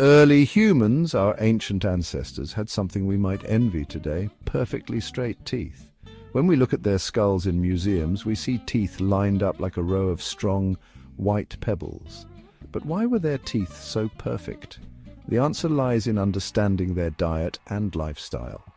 Early humans, our ancient ancestors, had something we might envy today, perfectly straight teeth. When we look at their skulls in museums, we see teeth lined up like a row of strong, white pebbles. But why were their teeth so perfect? The answer lies in understanding their diet and lifestyle.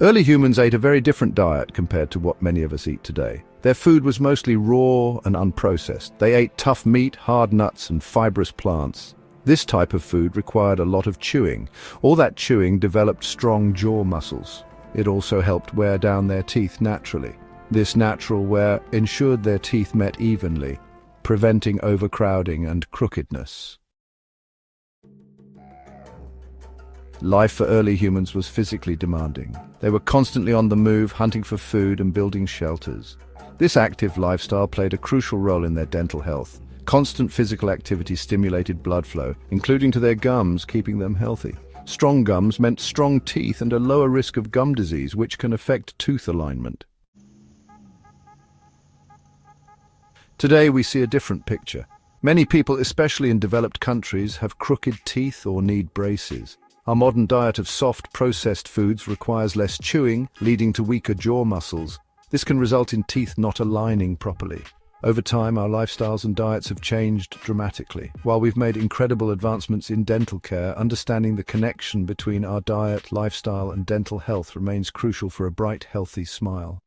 Early humans ate a very different diet compared to what many of us eat today. Their food was mostly raw and unprocessed. They ate tough meat, hard nuts and fibrous plants. This type of food required a lot of chewing. All that chewing developed strong jaw muscles. It also helped wear down their teeth naturally. This natural wear ensured their teeth met evenly, preventing overcrowding and crookedness. Life for early humans was physically demanding. They were constantly on the move, hunting for food and building shelters. This active lifestyle played a crucial role in their dental health. Constant physical activity stimulated blood flow, including to their gums, keeping them healthy. Strong gums meant strong teeth and a lower risk of gum disease, which can affect tooth alignment. Today we see a different picture. Many people, especially in developed countries, have crooked teeth or need braces. Our modern diet of soft, processed foods requires less chewing, leading to weaker jaw muscles. This can result in teeth not aligning properly. Over time, our lifestyles and diets have changed dramatically. While we've made incredible advancements in dental care, understanding the connection between our diet, lifestyle and dental health remains crucial for a bright, healthy smile.